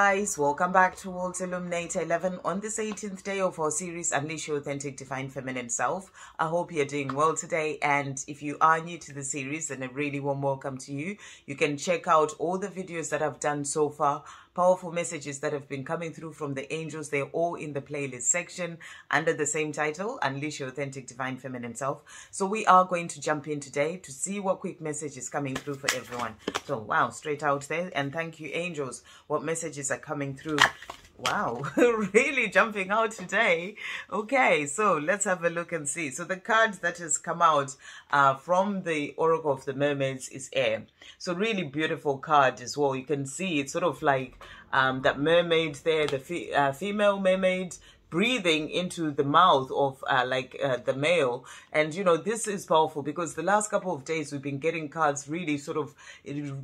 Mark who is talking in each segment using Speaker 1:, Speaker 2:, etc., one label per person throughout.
Speaker 1: guys welcome back to World Illuminator 11 on this 18th day of our series unleash your authentic divine feminine self. I hope you're doing well today and if you are new to the series then a really warm welcome to you. You can check out all the videos that i've done so far powerful messages that have been coming through from the angels. They're all in the playlist section under the same title, Unleash Your Authentic Divine Feminine Self. So we are going to jump in today to see what quick message is coming through for everyone. So wow, straight out there. And thank you, angels. What messages are coming through Wow, really jumping out today. Okay, so let's have a look and see. So the card that has come out uh, from the Oracle of the Mermaids is air. So really beautiful card as well. You can see it's sort of like um, that mermaid there, the fe uh, female mermaid breathing into the mouth of uh, like uh, the male. And you know this is powerful because the last couple of days we've been getting cards really sort of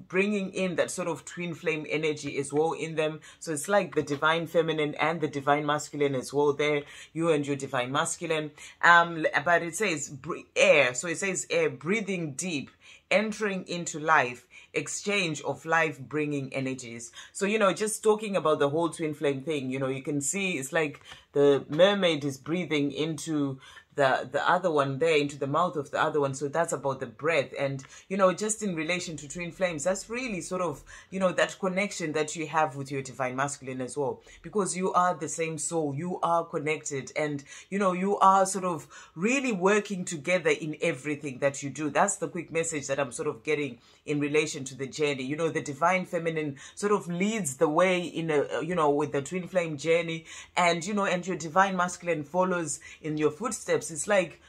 Speaker 1: bringing in that sort of twin flame energy as well in them. So it's like the divine feminine and the divine masculine as well there you and your divine masculine. Um but it says air. So it says air breathing deep entering into life exchange of life bringing energies. So, you know, just talking about the whole twin flame thing, you know, you can see it's like the mermaid is breathing into the the other one there into the mouth of the other one. So that's about the breath. And you know just in relation to twin flames that's really sort of you know that connection that you have with your divine masculine as well. Because you are the same soul. You are connected. And you know you are sort of really working together in everything that you do. That's the quick message that i'm sort of getting in relation to the journey. You know the divine feminine sort of leads the way in a you know with the twin flame journey. And you know and your divine masculine follows in your footsteps it's like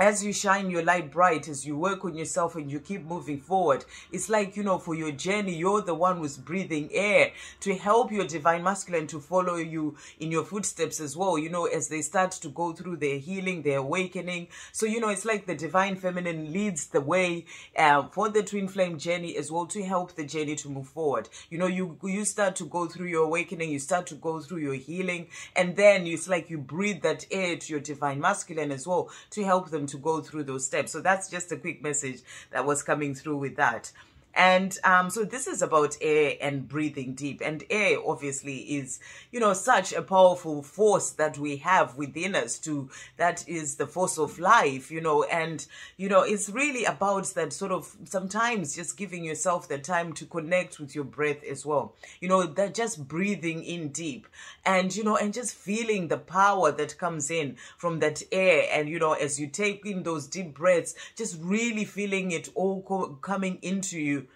Speaker 1: as you shine your light bright, as you work on yourself and you keep moving forward, it's like, you know, for your journey, you're the one who's breathing air to help your divine masculine to follow you in your footsteps as well, you know, as they start to go through their healing, their awakening. So, you know, it's like the divine feminine leads the way uh, for the twin flame journey as well to help the journey to move forward. You know, you, you start to go through your awakening, you start to go through your healing, and then it's like you breathe that air to your divine masculine as well to help them to go through those steps. So that's just a quick message that was coming through with that. And um, so this is about air and breathing deep. And air obviously is, you know, such a powerful force that we have within us to, that is the force of life, you know, and, you know, it's really about that sort of sometimes just giving yourself the time to connect with your breath as well. You know, that just breathing in deep and, you know, and just feeling the power that comes in from that air. And, you know, as you take in those deep breaths, just really feeling it all coming into you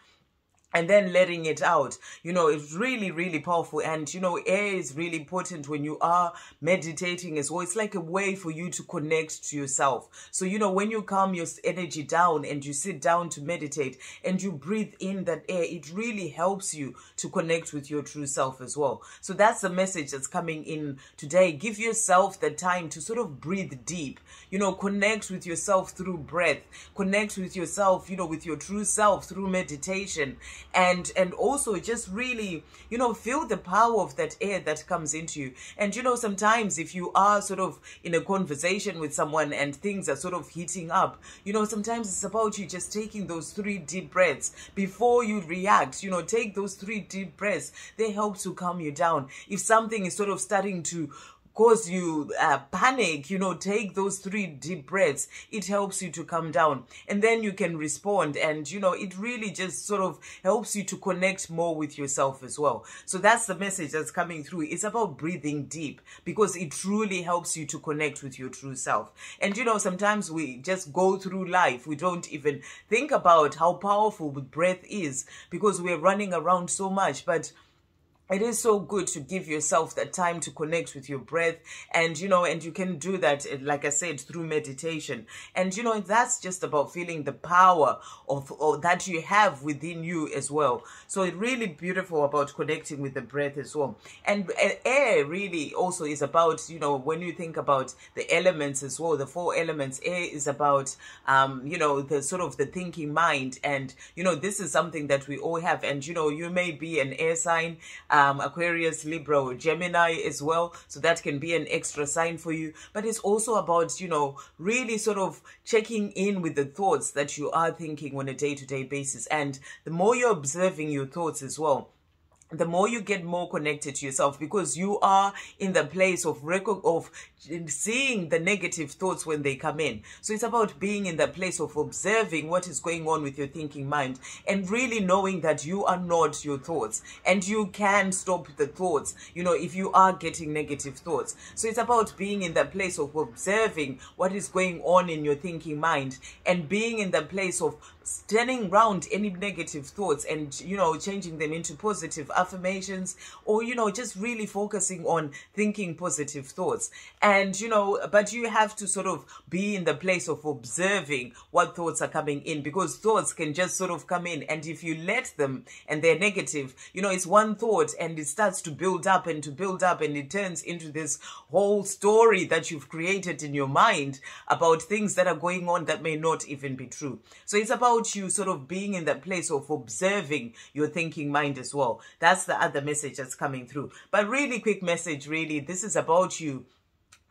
Speaker 1: and then letting it out. You know it's really really powerful. And you know air is really important when you are meditating as well. It's like a way for you to connect to yourself. So you know when you calm your energy down and you sit down to meditate and you breathe in that air it really helps you to connect with your true self as well. So that's the message that's coming in today. Give yourself the time to sort of breathe deep. You know connect with yourself through breath. Connect with yourself you know with your true self through meditation and and also just really you know feel the power of that air that comes into you. And you know sometimes if you are sort of in a conversation with someone and things are sort of heating up you know sometimes it's about you just taking those three deep breaths. Before you react you know take those three deep breaths. They help to calm you down. If something is sort of starting to cause you uh, panic, you know, take those three deep breaths. It helps you to calm down and then you can respond. And, you know, it really just sort of helps you to connect more with yourself as well. So that's the message that's coming through. It's about breathing deep because it truly helps you to connect with your true self. And, you know, sometimes we just go through life. We don't even think about how powerful breath is because we're running around so much. But it is so good to give yourself that time to connect with your breath and you know and you can do that eh, like i said through meditation. And you know that's just about feeling the power of, that you have within you as well. So it's really beautiful about connecting with the breath as well. And eh, air really also is about you know when you think about the elements as well the four elements air is about um you know the sort of the thinking mind. And you know this is something that we all have. And you know you may be an air sign um, Aquarius, Libra, or Gemini as well. So that can be an extra sign for you. But it's also about, you know, really sort of checking in with the thoughts that you are thinking on a day to day basis. And the more you're observing your thoughts as well, the more you get more connected to yourself because you are in the place of record of seeing the negative thoughts when they come in. So it's about being in the place of observing what is going on with your thinking mind and really knowing that you are not your thoughts and you can stop the thoughts you know if you are getting negative thoughts. So it's about being in the place of observing what is going on in your thinking mind and being in the place of turning around any negative thoughts and you know changing them into positive affirmations or you know just really focusing on thinking positive thoughts. And you know but you have to sort of be in the place of observing what thoughts are coming in because thoughts can just sort of come in. And if you let them and they're negative you know it's one thought and it starts to build up and to build up and it turns into this whole story that you've created in your mind about things that are going on that may not even be true. So it's about you sort of being in that place of observing your thinking mind as well. That's the other message that's coming through. But really quick message, really, this is about you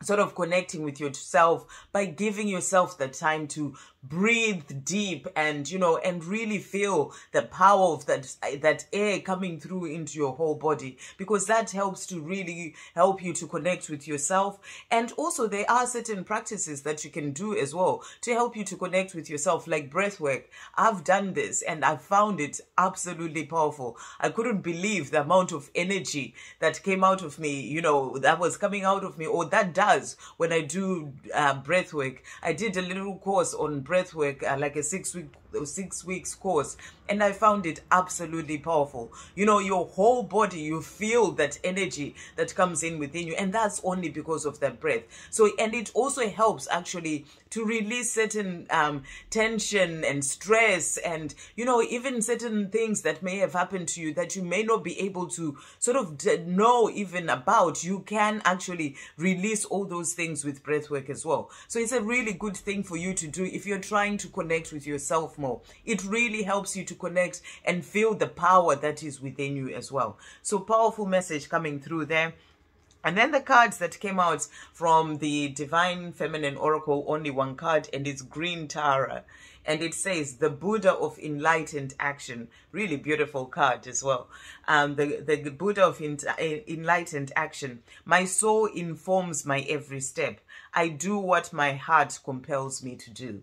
Speaker 1: sort of connecting with yourself by giving yourself the time to breathe deep and you know and really feel the power of that that air coming through into your whole body. Because that helps to really help you to connect with yourself. And also there are certain practices that you can do as well to help you to connect with yourself like breath work. I've done this and i found it absolutely powerful. I couldn't believe the amount of energy that came out of me you know that was coming out of me or that does when i do uh, breath work. I did a little course on breath breath work, uh, like a six week six weeks course and I found it absolutely powerful. You know, your whole body, you feel that energy that comes in within you, and that's only because of that breath. So, and it also helps actually to release certain um, tension and stress, and you know, even certain things that may have happened to you that you may not be able to sort of know even about. You can actually release all those things with breath work as well. So, it's a really good thing for you to do if you're trying to connect with yourself more. It really helps you to connect and feel the power that is within you as well. So powerful message coming through there. And then the cards that came out from the Divine Feminine Oracle, only one card, and it's Green Tara. And it says, the Buddha of Enlightened Action. Really beautiful card as well. Um, the, the Buddha of Enlightened Action. My soul informs my every step. I do what my heart compels me to do.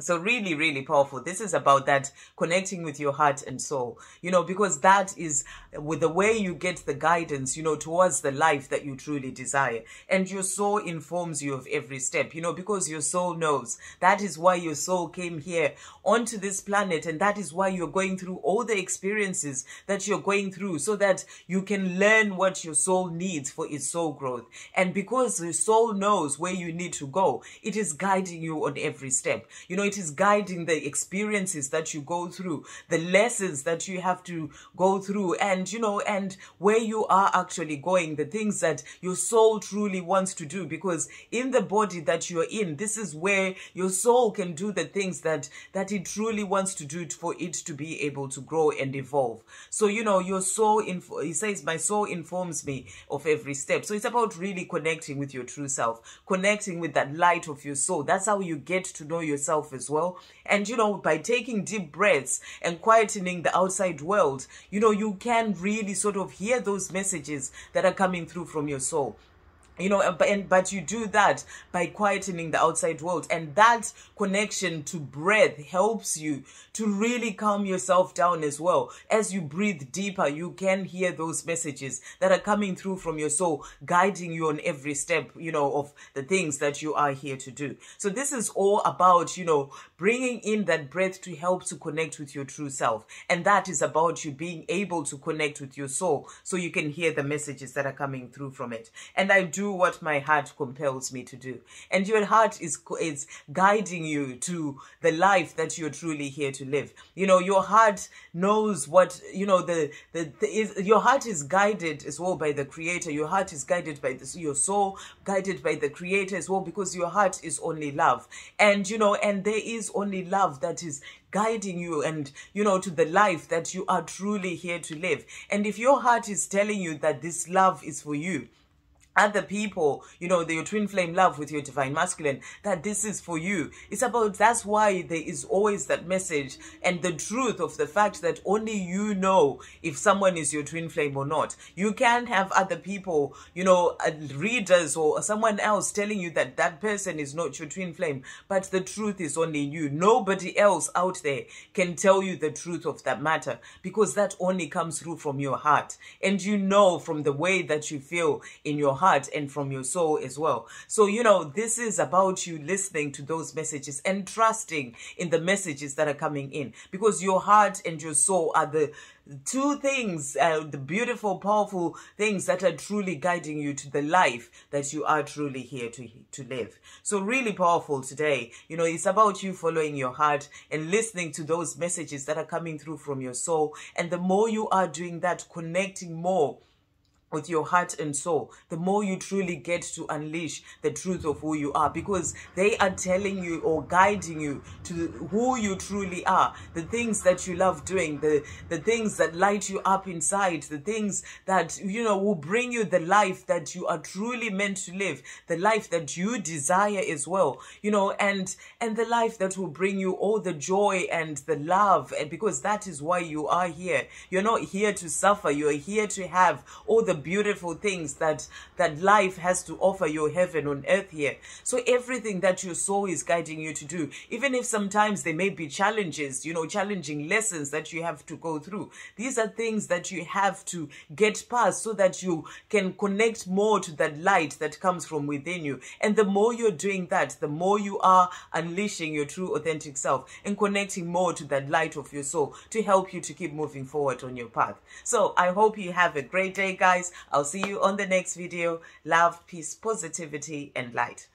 Speaker 1: So really, really powerful. This is about that connecting with your heart and soul, you know, because that is with the way you get the guidance, you know, towards the life that you truly desire. And your soul informs you of every step, you know, because your soul knows. That is why your soul came here onto this planet. And that is why you're going through all the experiences that you're going through so that you can learn what your soul needs for its soul growth. And because the soul knows where you need to go, it is guiding you on every step. You know, know, it is guiding the experiences that you go through, the lessons that you have to go through, and, you know, and where you are actually going, the things that your soul truly wants to do. Because in the body that you're in, this is where your soul can do the things that, that it truly wants to do for it to be able to grow and evolve. So, you know, your soul, info- he says, my soul informs me of every step. So it's about really connecting with your true self, connecting with that light of your soul. That's how you get to know yourself as well. And, you know, by taking deep breaths and quietening the outside world, you know, you can really sort of hear those messages that are coming through from your soul you know but, and, but you do that by quietening the outside world. And that connection to breath helps you to really calm yourself down as well. As you breathe deeper you can hear those messages that are coming through from your soul guiding you on every step you know of the things that you are here to do. So this is all about you know bringing in that breath to help to connect with your true self. And that is about you being able to connect with your soul so you can hear the messages that are coming through from it. And i do do what my heart compels me to do. And your heart is, is guiding you to the life that you're truly here to live. You know, your heart knows what, you know, the, the, the is, your heart is guided as well by the creator. Your heart is guided by this, your soul guided by the creator as well, because your heart is only love. And, you know, and there is only love that is guiding you and you know to the life that you are truly here to live and if your heart is telling you that this love is for you other people, you know, your twin flame love with your divine masculine, that this is for you. It's about, that's why there is always that message and the truth of the fact that only you know if someone is your twin flame or not. You can't have other people, you know, uh, readers or someone else telling you that that person is not your twin flame, but the truth is only you. Nobody else out there can tell you the truth of that matter because that only comes through from your heart. And you know from the way that you feel in your heart heart and from your soul as well. So, you know, this is about you listening to those messages and trusting in the messages that are coming in because your heart and your soul are the two things, uh, the beautiful, powerful things that are truly guiding you to the life that you are truly here to, to live. So really powerful today. You know, it's about you following your heart and listening to those messages that are coming through from your soul. And the more you are doing that, connecting more with your heart and soul, the more you truly get to unleash the truth of who you are because they are telling you or guiding you to who you truly are, the things that you love doing, the, the things that light you up inside, the things that, you know, will bring you the life that you are truly meant to live, the life that you desire as well, you know, and, and the life that will bring you all the joy and the love. And because that is why you are here. You're not here to suffer. You're here to have all the beautiful things that that life has to offer your heaven on earth here. So everything that your soul is guiding you to do. Even if sometimes there may be challenges you know challenging lessons that you have to go through. These are things that you have to get past so that you can connect more to that light that comes from within you. And the more you're doing that the more you are unleashing your true authentic self and connecting more to that light of your soul to help you to keep moving forward on your path. So i hope you have a great day guys I'll see you on the next video. Love, peace, positivity, and light.